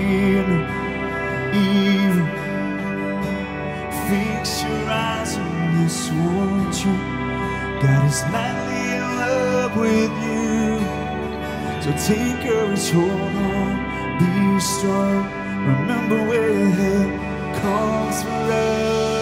fear evil. Fix your eyes on this one truth. God is madly in love with you. So take courage, hold on, be strong. Remember where help comes from.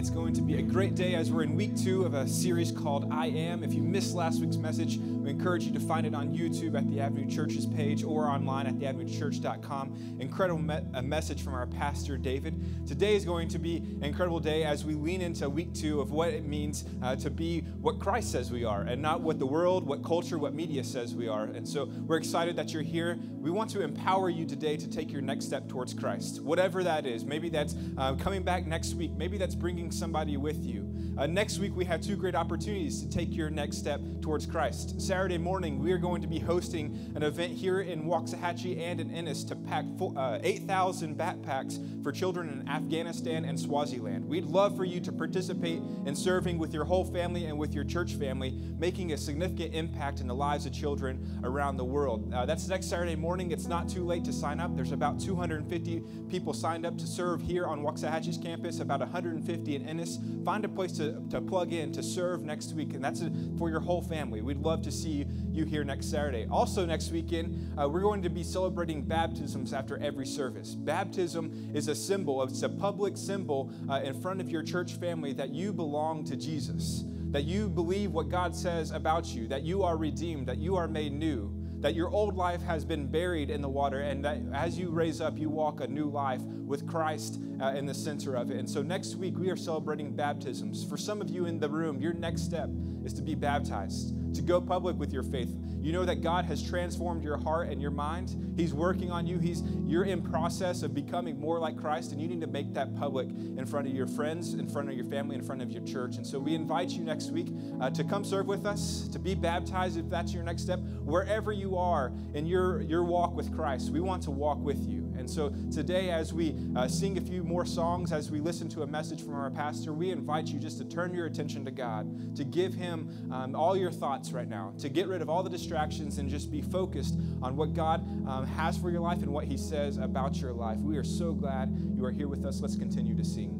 It's going to be a great day as we're in week two of a series called I Am. If you missed last week's message, encourage you to find it on YouTube at the Avenue Church's page or online at theavenuechurch.com. Incredible me- a message from our pastor, David. Today is going to be an incredible day as we lean into week two of what it means uh, to be what Christ says we are and not what the world, what culture, what media says we are. And so we're excited that you're here. We want to empower you today to take your next step towards Christ, whatever that is. Maybe that's uh, coming back next week. Maybe that's bringing somebody with you. Uh, next week, we have two great opportunities to take your next step towards Christ. Saturday morning, we are going to be hosting an event here in Waxahachie and in Ennis to pack uh, 8,000 backpacks for children in Afghanistan and Swaziland. We'd love for you to participate in serving with your whole family and with your church family, making a significant impact in the lives of children around the world. Uh, that's next Saturday morning. It's not too late to sign up. There's about 250 people signed up to serve here on Waxahachie's campus, about 150 in Ennis. Find a place to, to plug in to serve next week, and that's for your whole family. We'd love to see you here next Saturday. Also, next weekend, uh, we're going to be celebrating baptisms after every service. Baptism is a symbol, it's a public symbol uh, in front of your church family that you belong to Jesus, that you believe what God says about you, that you are redeemed, that you are made new that your old life has been buried in the water, and that as you raise up, you walk a new life with Christ uh, in the center of it. And so next week, we are celebrating baptisms. For some of you in the room, your next step is to be baptized, to go public with your faith. You know that God has transformed your heart and your mind. He's working on you. He's you're in process of becoming more like Christ, and you need to make that public in front of your friends, in front of your family, in front of your church. And so we invite you next week uh, to come serve with us, to be baptized if that's your next step, wherever you are in your your walk with Christ. We want to walk with you. And so today, as we uh, sing a few more songs, as we listen to a message from our pastor, we invite you just to turn your attention to God, to give Him um, all your thoughts right now, to get rid of all the distractions and just be focused on what God um, has for your life and what He says about your life. We are so glad you are here with us. Let's continue to sing.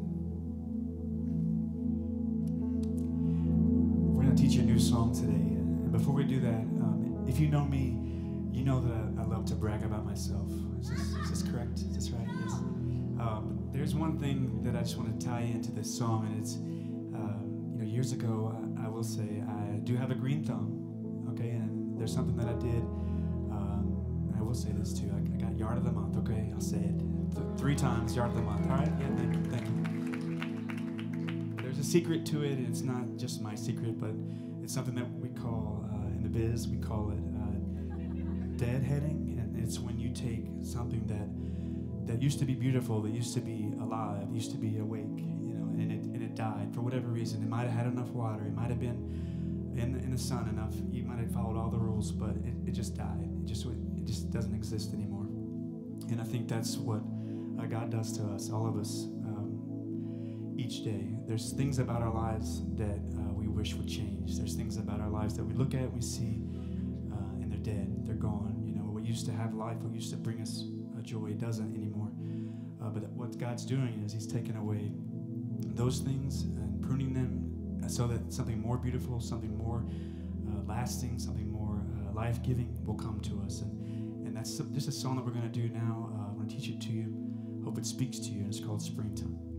We're going to teach you a new song today. And before we do that, um, if you know me, you know that I, I love to brag about myself. This, is this correct? This right? Yes. Um, there's one thing that I just want to tie into this song, and it's, um, you know, years ago, I, I will say I do have a green thumb, okay? And there's something that I did, um, I will say this too. I, I got Yard of the Month, okay? I'll say it Th- three times, Yard of the Month. All right? Yeah, thank you, thank you. There's a secret to it. And it's not just my secret, but it's something that we call uh, in the biz. We call it uh, deadheading, and it's when take something that that used to be beautiful, that used to be alive, used to be awake, you know, and it and it died for whatever reason. It might have had enough water. It might have been in in the sun enough. You might have followed all the rules, but it, it just died. It just it just doesn't exist anymore. And I think that's what uh, God does to us, all of us. Um, each day. There's things about our lives that uh, we wish would change. There's things about our lives that we look at, we see, uh, and they're dead. Used to have life, what used to bring us uh, joy, doesn't anymore. Uh, but what God's doing is He's taking away those things and pruning them so that something more beautiful, something more uh, lasting, something more uh, life-giving will come to us. And, and that's just a song that we're going to do now. Uh, I'm going to teach it to you. Hope it speaks to you. And it's called Springtime.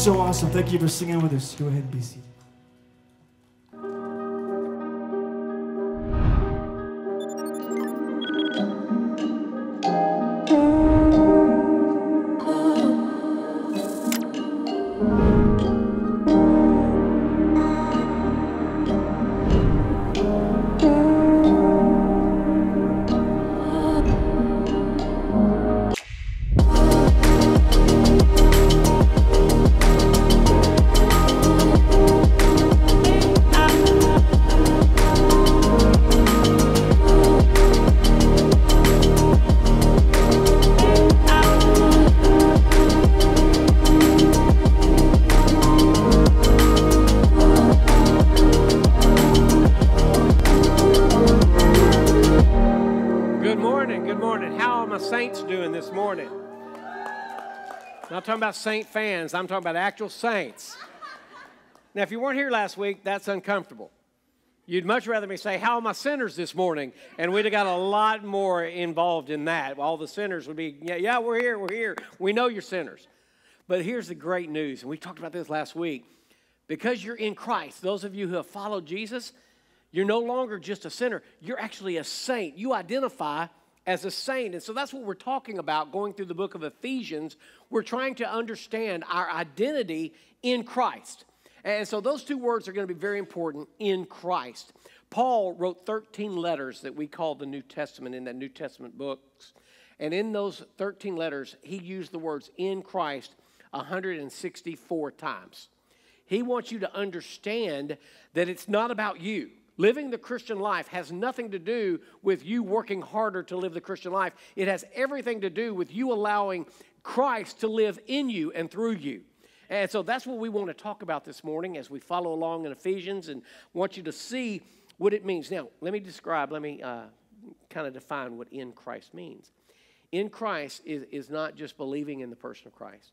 So awesome. Thank you for singing with us. Go ahead and be seated. About saint fans, I'm talking about actual saints. Now, if you weren't here last week, that's uncomfortable. You'd much rather me say, How are my sinners this morning? And we'd have got a lot more involved in that. All the sinners would be, Yeah, yeah, we're here, we're here. We know you're sinners. But here's the great news, and we talked about this last week. Because you're in Christ, those of you who have followed Jesus, you're no longer just a sinner, you're actually a saint. You identify as a saint. And so that's what we're talking about going through the book of Ephesians. We're trying to understand our identity in Christ. And so those two words are going to be very important in Christ. Paul wrote 13 letters that we call the New Testament in the New Testament books. And in those 13 letters, he used the words in Christ 164 times. He wants you to understand that it's not about you. Living the Christian life has nothing to do with you working harder to live the Christian life. It has everything to do with you allowing Christ to live in you and through you. And so that's what we want to talk about this morning as we follow along in Ephesians and want you to see what it means. Now, let me describe, let me uh, kind of define what in Christ means. In Christ is, is not just believing in the person of Christ,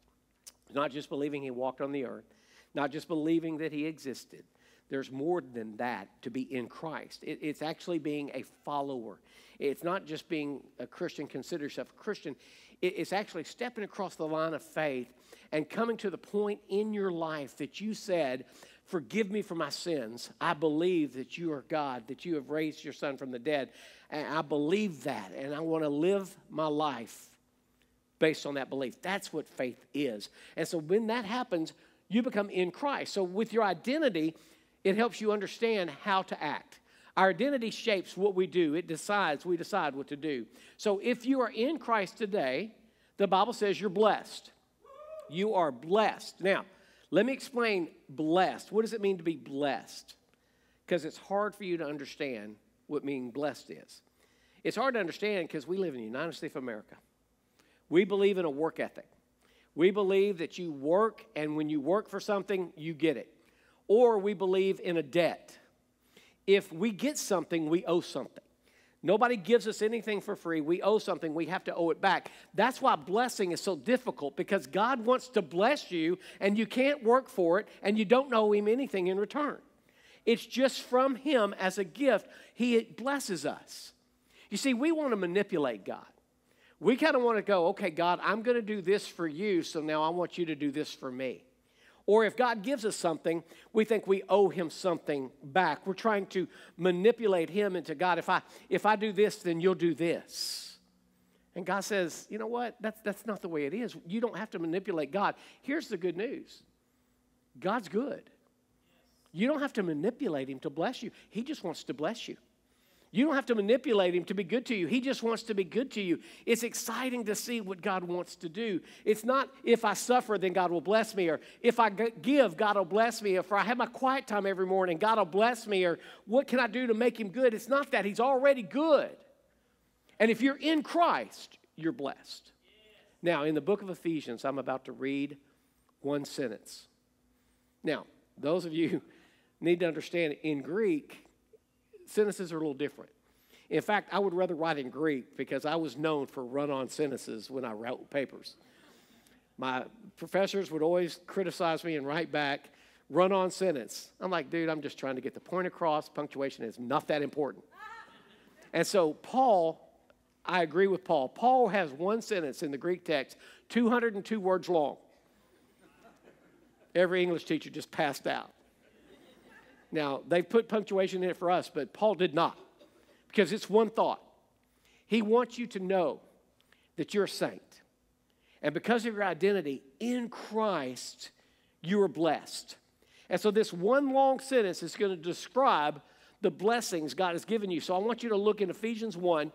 not just believing he walked on the earth, not just believing that he existed. There's more than that to be in Christ. It- it's actually being a follower. It's not just being a Christian, consider yourself a Christian. It- it's actually stepping across the line of faith and coming to the point in your life that you said, Forgive me for my sins. I believe that you are God, that you have raised your son from the dead. And I believe that, and I want to live my life based on that belief. That's what faith is. And so when that happens, you become in Christ. So with your identity, it helps you understand how to act. Our identity shapes what we do. It decides, we decide what to do. So if you are in Christ today, the Bible says you're blessed. You are blessed. Now, let me explain blessed. What does it mean to be blessed? Because it's hard for you to understand what being blessed is. It's hard to understand because we live in the United States of America. We believe in a work ethic. We believe that you work, and when you work for something, you get it. Or we believe in a debt. If we get something, we owe something. Nobody gives us anything for free. We owe something, we have to owe it back. That's why blessing is so difficult because God wants to bless you and you can't work for it and you don't owe Him anything in return. It's just from Him as a gift, He blesses us. You see, we want to manipulate God. We kind of want to go, okay, God, I'm going to do this for you, so now I want you to do this for me. Or if God gives us something, we think we owe him something back. We're trying to manipulate him into God. If I if I do this, then you'll do this. And God says, you know what? That's that's not the way it is. You don't have to manipulate God. Here's the good news. God's good. You don't have to manipulate him to bless you. He just wants to bless you. You don't have to manipulate him to be good to you. He just wants to be good to you. It's exciting to see what God wants to do. It's not if I suffer, then God will bless me, or if I give, God will bless me, or if I have my quiet time every morning, God will bless me, or what can I do to make him good? It's not that. He's already good. And if you're in Christ, you're blessed. Now, in the book of Ephesians, I'm about to read one sentence. Now, those of you need to understand in Greek, sentences are a little different. In fact, I would rather write in Greek because I was known for run on sentences when I wrote papers. My professors would always criticize me and write back, run on sentence. I'm like, dude, I'm just trying to get the point across. Punctuation is not that important. And so, Paul, I agree with Paul. Paul has one sentence in the Greek text, 202 words long. Every English teacher just passed out. Now, they've put punctuation in it for us, but Paul did not because it's one thought. He wants you to know that you're a saint. And because of your identity in Christ, you are blessed. And so, this one long sentence is going to describe the blessings God has given you. So, I want you to look in Ephesians 1,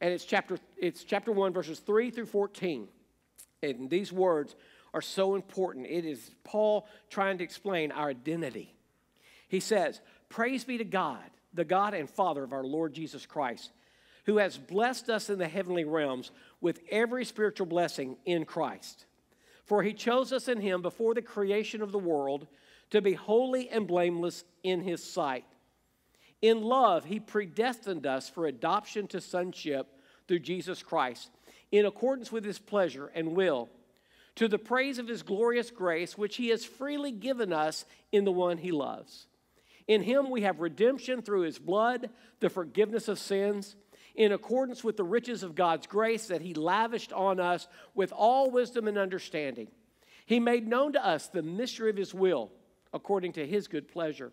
and it's chapter, it's chapter 1, verses 3 through 14. And these words are so important. It is Paul trying to explain our identity. He says, Praise be to God, the God and Father of our Lord Jesus Christ, who has blessed us in the heavenly realms with every spiritual blessing in Christ. For he chose us in him before the creation of the world to be holy and blameless in his sight. In love, he predestined us for adoption to sonship through Jesus Christ, in accordance with his pleasure and will, to the praise of his glorious grace, which he has freely given us in the one he loves. In him we have redemption through his blood, the forgiveness of sins, in accordance with the riches of God's grace that he lavished on us with all wisdom and understanding. He made known to us the mystery of his will, according to his good pleasure,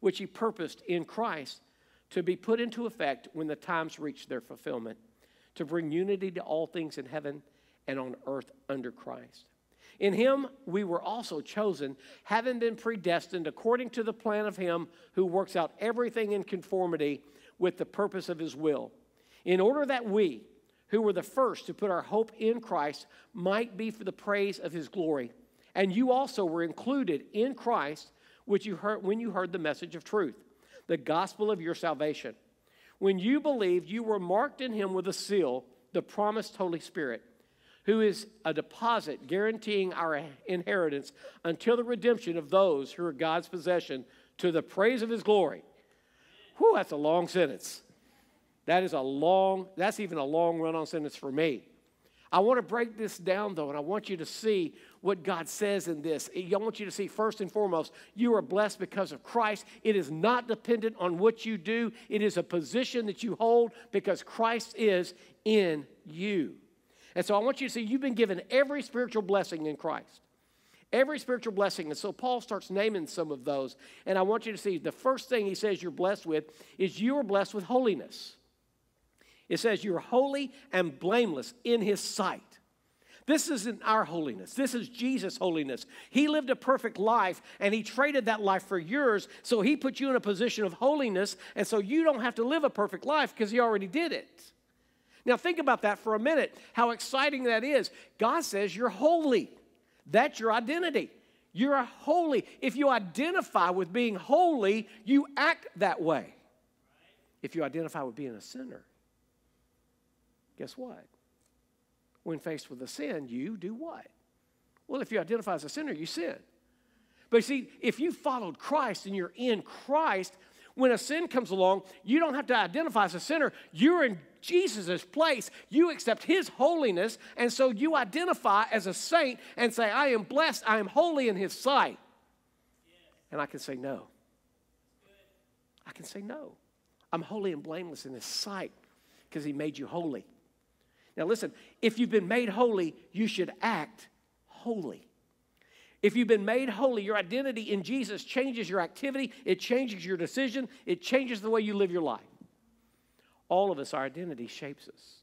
which he purposed in Christ to be put into effect when the times reach their fulfillment, to bring unity to all things in heaven and on earth under Christ. In him we were also chosen, having been predestined according to the plan of him who works out everything in conformity with the purpose of his will, in order that we, who were the first to put our hope in Christ, might be for the praise of his glory. And you also were included in Christ, which you heard when you heard the message of truth, the gospel of your salvation. When you believed, you were marked in him with a seal, the promised Holy Spirit who is a deposit guaranteeing our inheritance until the redemption of those who are God's possession to the praise of his glory. Whew, that's a long sentence. That is a long, that's even a long run on sentence for me. I want to break this down though, and I want you to see what God says in this. I want you to see first and foremost, you are blessed because of Christ. It is not dependent on what you do, it is a position that you hold because Christ is in you. And so I want you to see you've been given every spiritual blessing in Christ. Every spiritual blessing. And so Paul starts naming some of those. And I want you to see the first thing he says you're blessed with is you are blessed with holiness. It says you're holy and blameless in his sight. This isn't our holiness. This is Jesus' holiness. He lived a perfect life and he traded that life for yours. So he put you in a position of holiness. And so you don't have to live a perfect life because he already did it. Now, think about that for a minute, how exciting that is. God says you're holy. That's your identity. You're holy. If you identify with being holy, you act that way. If you identify with being a sinner, guess what? When faced with a sin, you do what? Well, if you identify as a sinner, you sin. But you see, if you followed Christ and you're in Christ, when a sin comes along, you don't have to identify as a sinner. You're in Jesus' place. You accept his holiness, and so you identify as a saint and say, I am blessed, I am holy in his sight. And I can say no. I can say no. I'm holy and blameless in his sight because he made you holy. Now, listen, if you've been made holy, you should act holy. If you've been made holy, your identity in Jesus changes your activity, it changes your decision, it changes the way you live your life. All of us, our identity shapes us.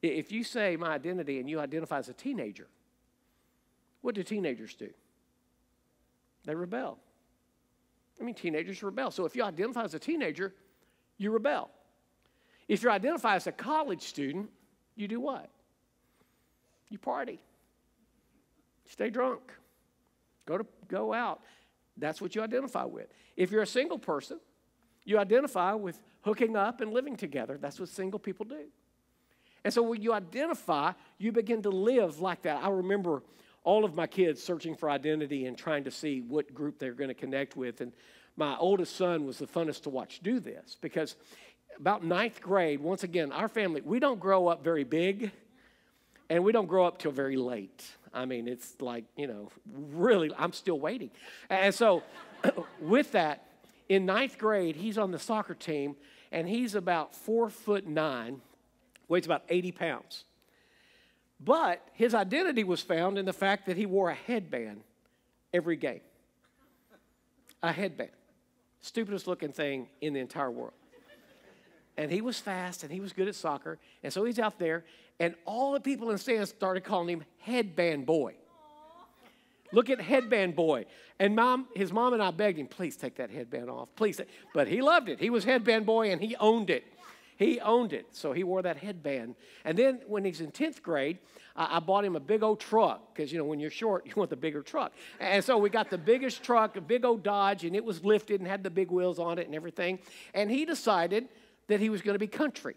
If you say my identity and you identify as a teenager, what do teenagers do? They rebel. I mean, teenagers rebel. So if you identify as a teenager, you rebel. If you identify as a college student, you do what? You party. Stay drunk. Go to go out. That's what you identify with. If you're a single person, you identify with hooking up and living together. That's what single people do. And so when you identify, you begin to live like that. I remember all of my kids searching for identity and trying to see what group they're going to connect with. And my oldest son was the funnest to watch do this because about ninth grade, once again, our family, we don't grow up very big and we don't grow up till very late. I mean, it's like, you know, really, I'm still waiting. And so, with that, in ninth grade, he's on the soccer team and he's about four foot nine, weighs about 80 pounds. But his identity was found in the fact that he wore a headband every game. A headband. Stupidest looking thing in the entire world and he was fast and he was good at soccer. And so he's out there, and all the people in stands started calling him Headband Boy. Look at Headband Boy. And mom, his mom and I begged him, please take that headband off, please. But he loved it. He was Headband Boy and he owned it. He owned it. So he wore that headband. And then when he's in 10th grade, I, I bought him a big old truck because, you know, when you're short, you want the bigger truck. And so we got the biggest truck, a big old Dodge, and it was lifted and had the big wheels on it and everything. And he decided that he was going to be country.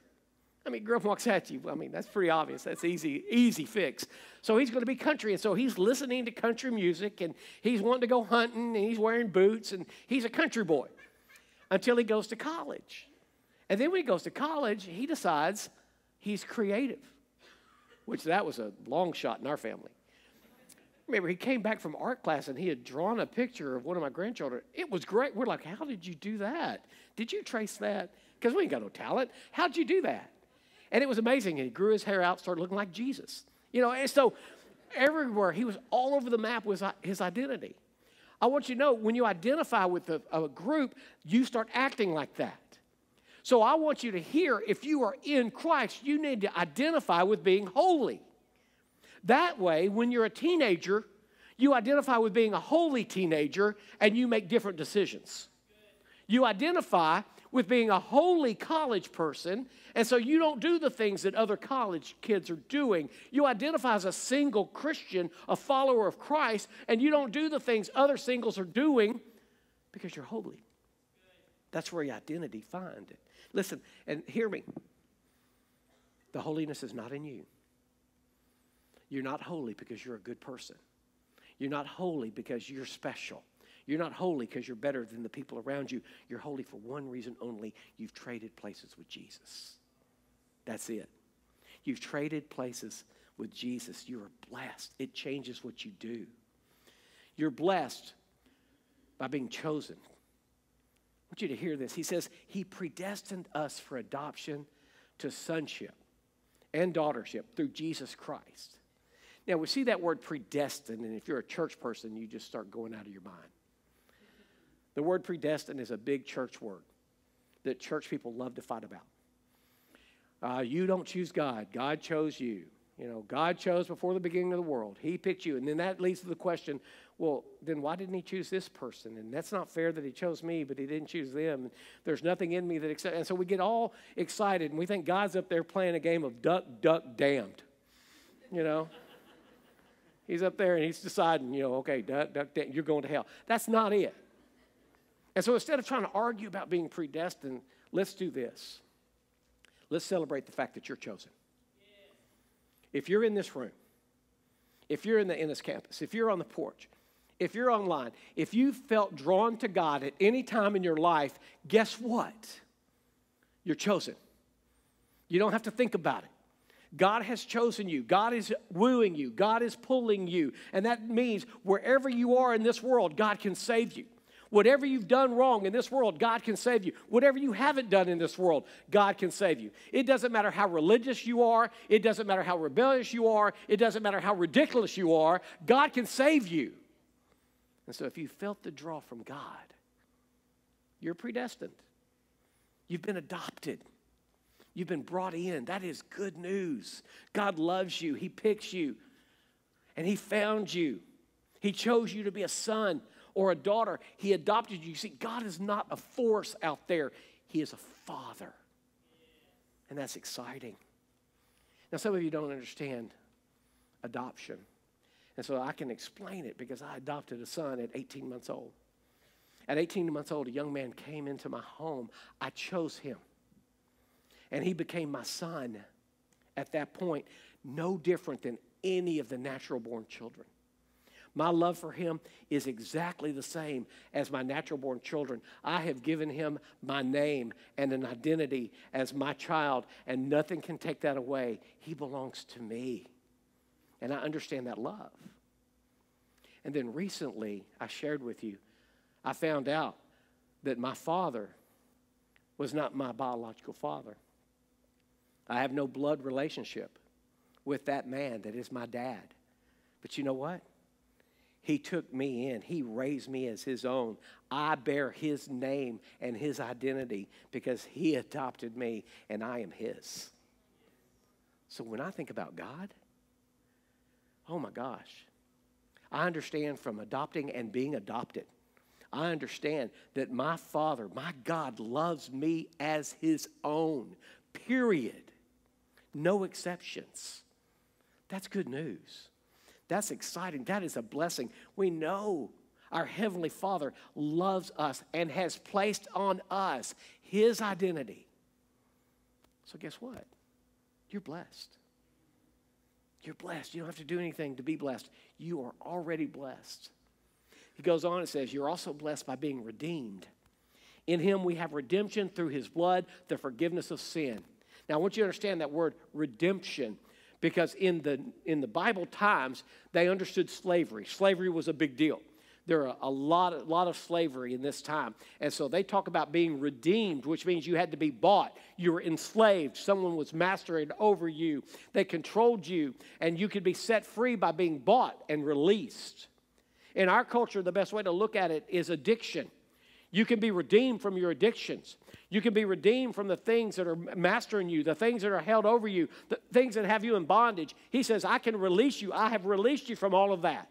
I mean, girl walks at you. I mean, that's pretty obvious. That's easy, easy fix. So he's going to be country, and so he's listening to country music, and he's wanting to go hunting, and he's wearing boots, and he's a country boy until he goes to college. And then when he goes to college, he decides he's creative, which that was a long shot in our family. Remember, he came back from art class and he had drawn a picture of one of my grandchildren. It was great. We're like, how did you do that? Did you trace that? because we ain't got no talent. How'd you do that? And it was amazing. And he grew his hair out, started looking like Jesus. You know, and so everywhere, he was all over the map with his identity. I want you to know when you identify with a, a group, you start acting like that. So I want you to hear if you are in Christ, you need to identify with being holy. That way, when you're a teenager, you identify with being a holy teenager and you make different decisions. You identify with being a holy college person, and so you don't do the things that other college kids are doing. You identify as a single Christian, a follower of Christ, and you don't do the things other singles are doing because you're holy. That's where your identity find it. Listen, and hear me. The holiness is not in you. You're not holy because you're a good person. You're not holy because you're special. You're not holy because you're better than the people around you. You're holy for one reason only you've traded places with Jesus. That's it. You've traded places with Jesus, you are blessed. It changes what you do. You're blessed by being chosen. I want you to hear this. He says, He predestined us for adoption to sonship and daughtership through Jesus Christ. Now, we see that word predestined, and if you're a church person, you just start going out of your mind. The word predestined is a big church word that church people love to fight about. Uh, you don't choose God, God chose you. You know, God chose before the beginning of the world. He picked you. And then that leads to the question well, then why didn't He choose this person? And that's not fair that He chose me, but He didn't choose them. And there's nothing in me that accept. And so we get all excited and we think God's up there playing a game of duck, duck, damned. You know? he's up there and he's deciding, you know, okay, duck, duck, damned, you're going to hell. That's not it. And so instead of trying to argue about being predestined, let's do this. Let's celebrate the fact that you're chosen. If you're in this room, if you're in the Ennis campus, if you're on the porch, if you're online, if you felt drawn to God at any time in your life, guess what? You're chosen. You don't have to think about it. God has chosen you. God is wooing you. God is pulling you. And that means wherever you are in this world, God can save you. Whatever you've done wrong in this world, God can save you. Whatever you haven't done in this world, God can save you. It doesn't matter how religious you are, it doesn't matter how rebellious you are, it doesn't matter how ridiculous you are, God can save you. And so if you felt the draw from God, you're predestined. You've been adopted. You've been brought in. That is good news. God loves you. He picks you. And He found you. He chose you to be a son or a daughter. He adopted you. You see, God is not a force out there, He is a father. And that's exciting. Now, some of you don't understand adoption. And so I can explain it because I adopted a son at 18 months old. At 18 months old, a young man came into my home. I chose him. And he became my son at that point, no different than any of the natural born children. My love for him is exactly the same as my natural born children. I have given him my name and an identity as my child, and nothing can take that away. He belongs to me. And I understand that love. And then recently, I shared with you, I found out that my father was not my biological father. I have no blood relationship with that man that is my dad. But you know what? He took me in. He raised me as his own. I bear his name and his identity because he adopted me and I am his. So when I think about God, oh my gosh, I understand from adopting and being adopted. I understand that my Father, my God, loves me as his own, period. No exceptions. That's good news. That's exciting. That is a blessing. We know our Heavenly Father loves us and has placed on us His identity. So, guess what? You're blessed. You're blessed. You don't have to do anything to be blessed. You are already blessed. He goes on and says, You're also blessed by being redeemed. In Him we have redemption through His blood, the forgiveness of sin. Now, I want you to understand that word redemption because in the, in the Bible times, they understood slavery. Slavery was a big deal. There are a lot, a lot of slavery in this time. And so they talk about being redeemed, which means you had to be bought. You were enslaved. Someone was mastering over you. They controlled you, and you could be set free by being bought and released. In our culture, the best way to look at it is addiction. You can be redeemed from your addictions. You can be redeemed from the things that are mastering you, the things that are held over you, the things that have you in bondage. He says, I can release you. I have released you from all of that.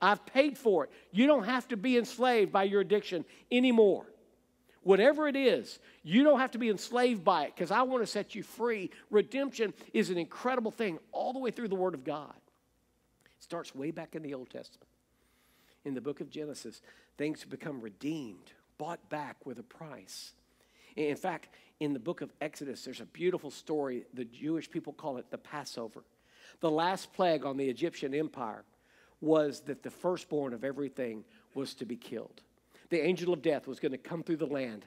I've paid for it. You don't have to be enslaved by your addiction anymore. Whatever it is, you don't have to be enslaved by it because I want to set you free. Redemption is an incredible thing all the way through the Word of God. It starts way back in the Old Testament. In the book of Genesis, things become redeemed, bought back with a price. In fact, in the book of Exodus, there's a beautiful story. The Jewish people call it the Passover. The last plague on the Egyptian empire was that the firstborn of everything was to be killed. The angel of death was going to come through the land,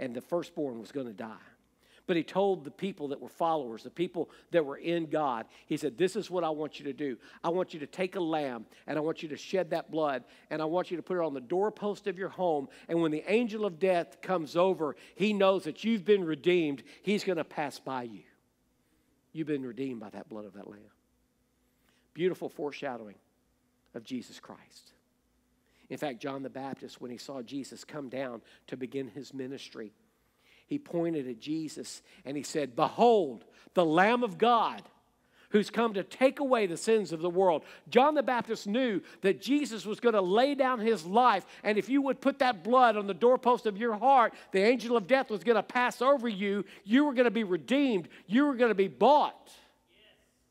and the firstborn was going to die. But he told the people that were followers, the people that were in God, he said, This is what I want you to do. I want you to take a lamb and I want you to shed that blood and I want you to put it on the doorpost of your home. And when the angel of death comes over, he knows that you've been redeemed. He's going to pass by you. You've been redeemed by that blood of that lamb. Beautiful foreshadowing of Jesus Christ. In fact, John the Baptist, when he saw Jesus come down to begin his ministry, he pointed at Jesus and he said, Behold, the Lamb of God who's come to take away the sins of the world. John the Baptist knew that Jesus was going to lay down his life, and if you would put that blood on the doorpost of your heart, the angel of death was going to pass over you. You were going to be redeemed, you were going to be bought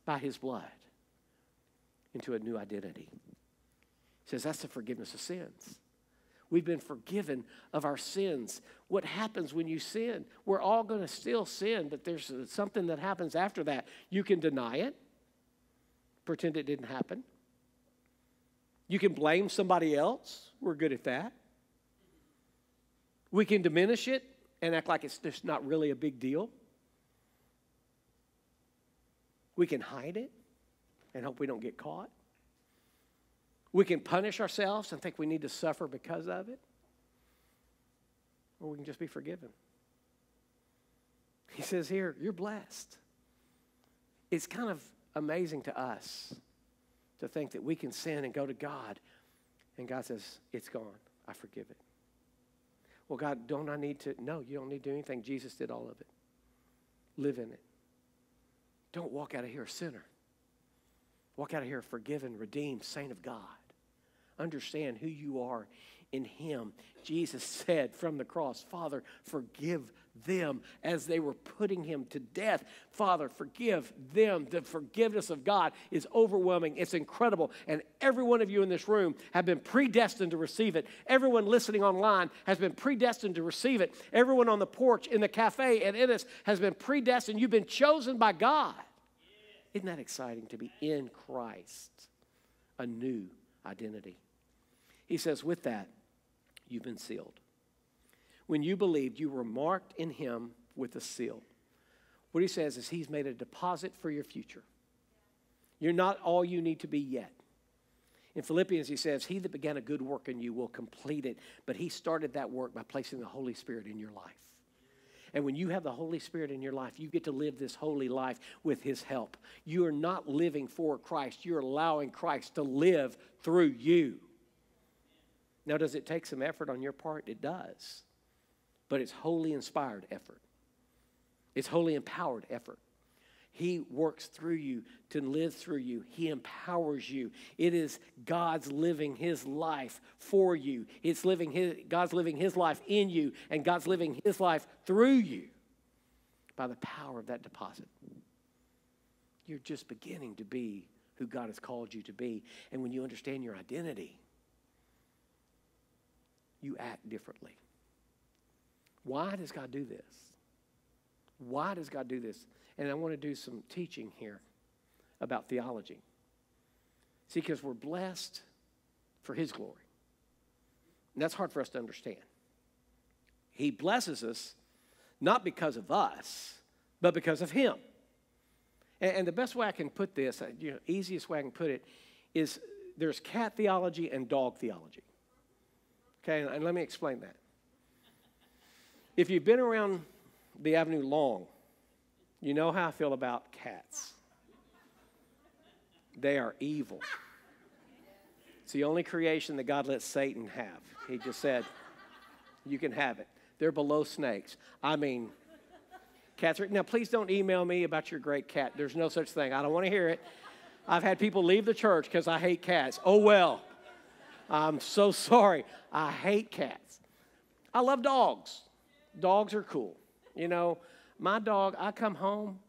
by his blood into a new identity. He says that's the forgiveness of sins. We've been forgiven of our sins. What happens when you sin? We're all going to still sin, but there's something that happens after that. You can deny it, pretend it didn't happen. You can blame somebody else. We're good at that. We can diminish it and act like it's just not really a big deal. We can hide it and hope we don't get caught. We can punish ourselves and think we need to suffer because of it, or we can just be forgiven. He says here, you're blessed. It's kind of amazing to us to think that we can sin and go to God, and God says, It's gone. I forgive it. Well, God, don't I need to? No, you don't need to do anything. Jesus did all of it. Live in it. Don't walk out of here a sinner. Walk out of here forgiven, redeemed saint of God. Understand who you are in Him. Jesus said from the cross, Father, forgive them as they were putting Him to death. Father, forgive them. The forgiveness of God is overwhelming, it's incredible. And every one of you in this room have been predestined to receive it. Everyone listening online has been predestined to receive it. Everyone on the porch, in the cafe, and in Ennis has been predestined. You've been chosen by God. Isn't that exciting to be in Christ? A new identity. He says, with that, you've been sealed. When you believed, you were marked in Him with a seal. What he says is, He's made a deposit for your future. You're not all you need to be yet. In Philippians, he says, He that began a good work in you will complete it. But He started that work by placing the Holy Spirit in your life. And when you have the Holy Spirit in your life, you get to live this holy life with His help. You are not living for Christ, you're allowing Christ to live through you. Now, does it take some effort on your part? It does. But it's wholly inspired effort, it's wholly empowered effort. He works through you to live through you. He empowers you. It is God's living His life for you. It's living his, God's living His life in you, and God's living His life through you by the power of that deposit. You're just beginning to be who God has called you to be. And when you understand your identity, you act differently. Why does God do this? Why does God do this? And I want to do some teaching here about theology. See, because we're blessed for His glory. And that's hard for us to understand. He blesses us not because of us, but because of Him. And, and the best way I can put this, uh, you know, easiest way I can put it, is there's cat theology and dog theology. Okay, and let me explain that. If you've been around the avenue long, you know how I feel about cats. They are evil. It's the only creation that God lets Satan have. He just said, You can have it. They're below snakes. I mean, cats are. Now, please don't email me about your great cat. There's no such thing. I don't want to hear it. I've had people leave the church because I hate cats. Oh, well. I'm so sorry. I hate cats. I love dogs. Dogs are cool. You know, my dog, I come home,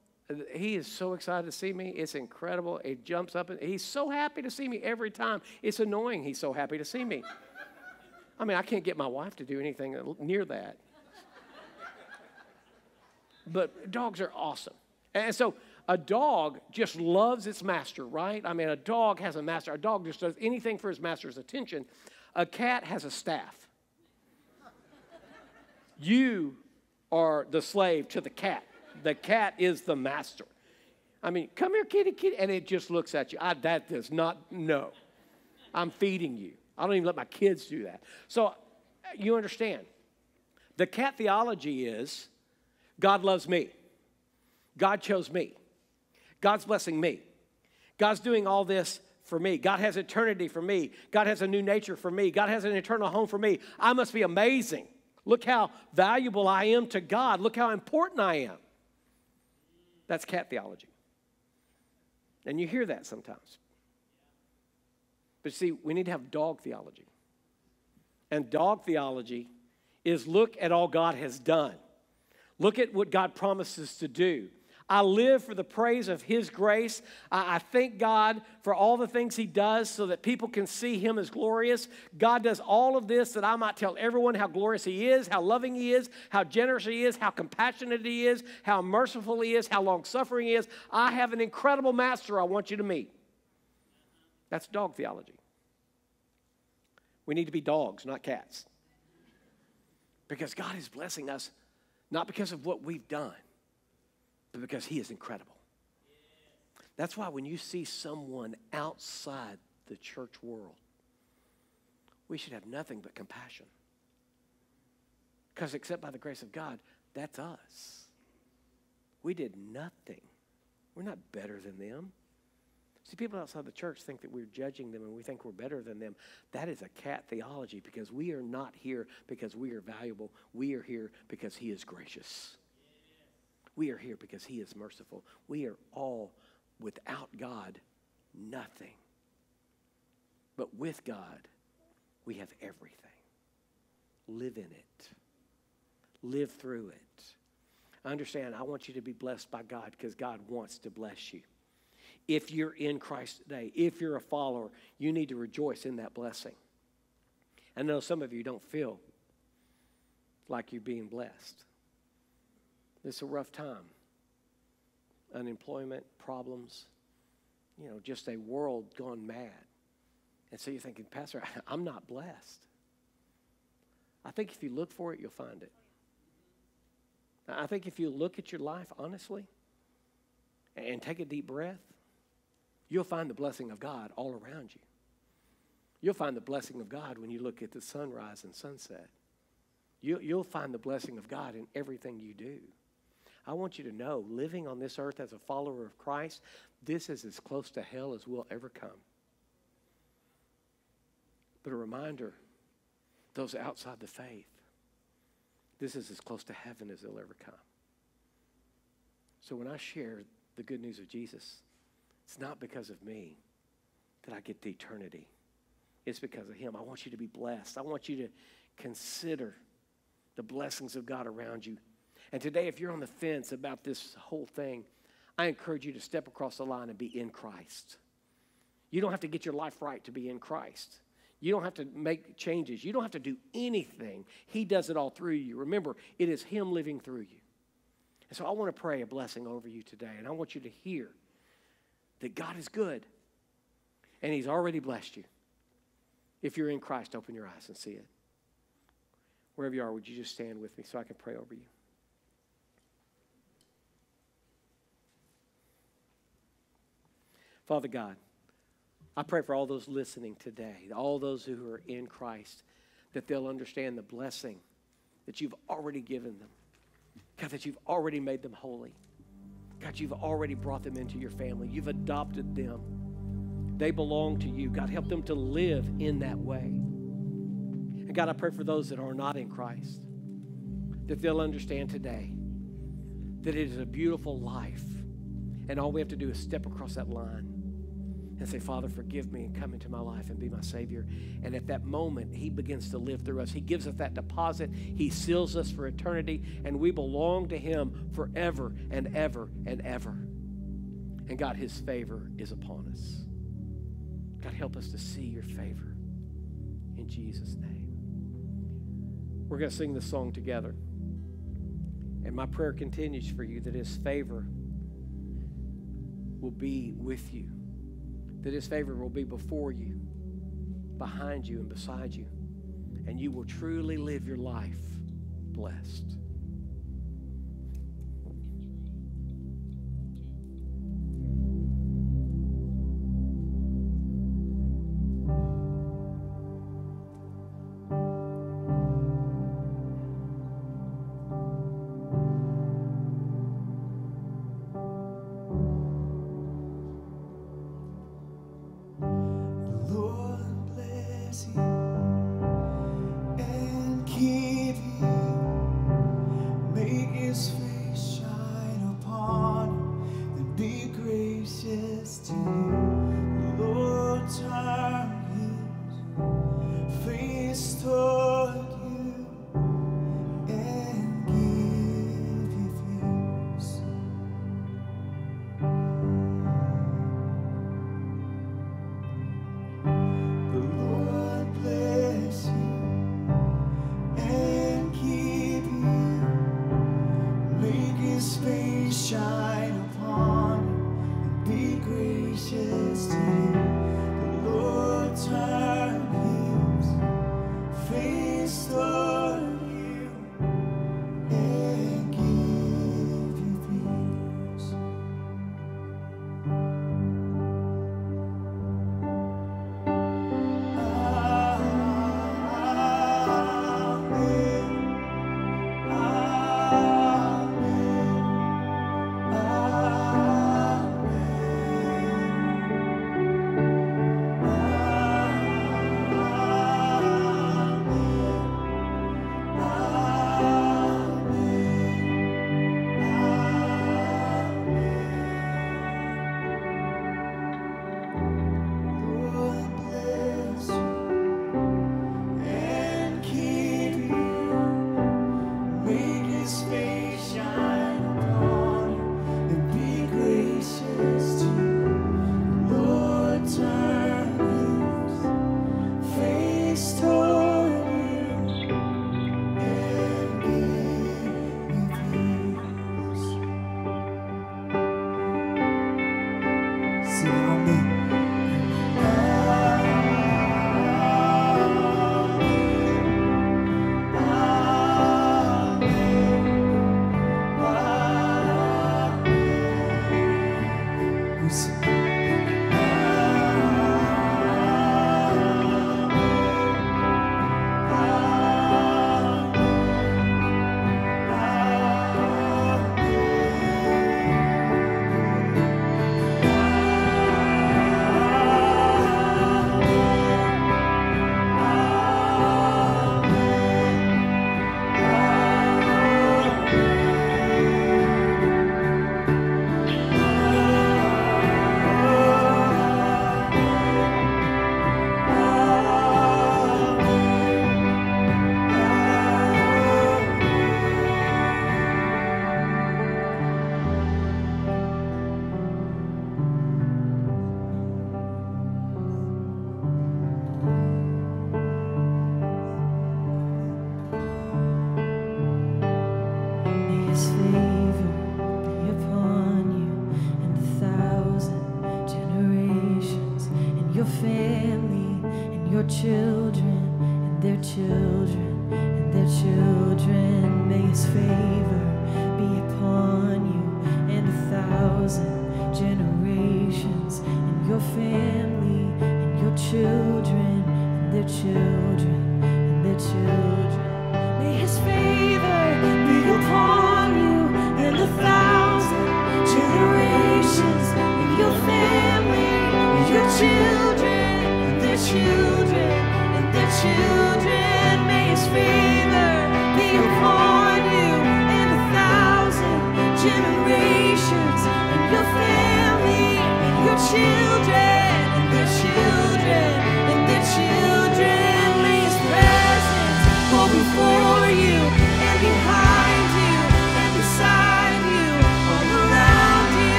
he is so excited to see me. It's incredible. He jumps up and he's so happy to see me every time. It's annoying he's so happy to see me. I mean, I can't get my wife to do anything near that. But dogs are awesome. And so a dog just loves its master, right? I mean, a dog has a master. A dog just does anything for his master's attention. A cat has a staff. You are the slave to the cat. The cat is the master. I mean, come here, kitty, kitty. And it just looks at you. I, that does not, no. I'm feeding you. I don't even let my kids do that. So you understand. The cat theology is God loves me. God chose me. God's blessing me. God's doing all this for me. God has eternity for me. God has a new nature for me. God has an eternal home for me. I must be amazing. Look how valuable I am to God. Look how important I am. That's cat theology. And you hear that sometimes. But see, we need to have dog theology. And dog theology is look at all God has done. Look at what God promises to do. I live for the praise of His grace. I, I, thank God for all the things He does so that people can see Him as glorious. God does all of this that I might tell everyone how glorious He is, how loving He is, how generous He is, how compassionate He is, how merciful He is, how long suffering He is. I have an incredible master I want you to meet. That's dog theology. We need to be dogs, not cats. Because God is blessing us not because of what we've done but because He is incredible. That's why when you see someone outside the church world, we should have nothing but compassion. Because except by the grace of God, that's us. We did nothing. We're not better than them. See, people outside the church think that we're judging them and we think we're better than them. That is a cat theology because we are not here because we are valuable. We are here because He is gracious. We are here because He is merciful. We are all, without God, nothing. But with God, we have everything. Live in it, live through it. Understand, I want you to be blessed by God because God wants to bless you. If you're in Christ today, if you're a follower, you need to rejoice in that blessing. I know some of you don't feel like you're being blessed. It's a rough time. Unemployment, problems, you know, just a world gone mad. And so you're thinking, Pastor, I'm not blessed. I think if you look for it, you'll find it. I think if you look at your life honestly and take a deep breath, you'll find the blessing of God all around you. You'll find the blessing of God when you look at the sunrise and sunset. You, will find the blessing of God in everything you do. I want you to know living on this earth as a follower of Christ, this is as close to hell as we'll ever come. But a reminder those outside the faith, this is as close to heaven as they'll ever come. So when I share the good news of Jesus, it's not because of me that I get to eternity. It's because of Him. I want you to be blessed. I want you to consider the blessings of God around you and today, if you're on the fence about this whole thing, I encourage you to step across the line and be in Christ. You don't have to get your life right to be in Christ. You don't have to make changes. You don't have to do anything. He does it all through you. Remember, it is Him living through you. And so I want to pray a blessing over you today. And I want you to hear that God is good and He's already blessed you. If you're in Christ, open your eyes and see it. Wherever you are, would you just stand with me so I can pray over you? Father God, I pray for all those listening today, all those who are in Christ, that they'll understand the blessing that you've already given them. God, that you've already made them holy. God, you've already brought them into your family. You've adopted them. They belong to you. God, help them to live in that way. And God, I pray for those that are not in Christ, that they'll understand today that it is a beautiful life. And all we have to do is step across that line and say, Father, forgive me and come into my life and be my Savior. And at that moment, He begins to live through us. He gives us that deposit, He seals us for eternity, and we belong to Him forever and ever and ever. And God, His favor is upon us. God, help us to see your favor. In Jesus' name. We're going to sing this song together. And my prayer continues for you that His favor will be with you that His favor will be before you, behind you, and beside you, and you will truly live your life blessed.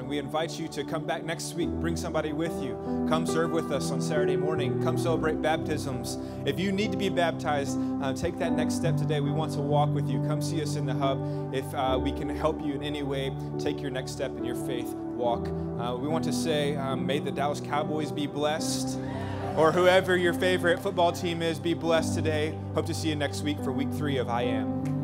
morning. We invite you to come back next week, bring somebody with you. Come serve with us on Saturday morning. Come celebrate baptisms. If you need to be baptized, uh, take that next step today. We want to walk with you. Come see us in the hub. If uh, we can help you in any way, take your next step in your faith walk. Uh, we want to say, um, may the Dallas Cowboys be blessed. Or whoever your favorite football team is, be blessed today. Hope to see you next week for week three of I Am.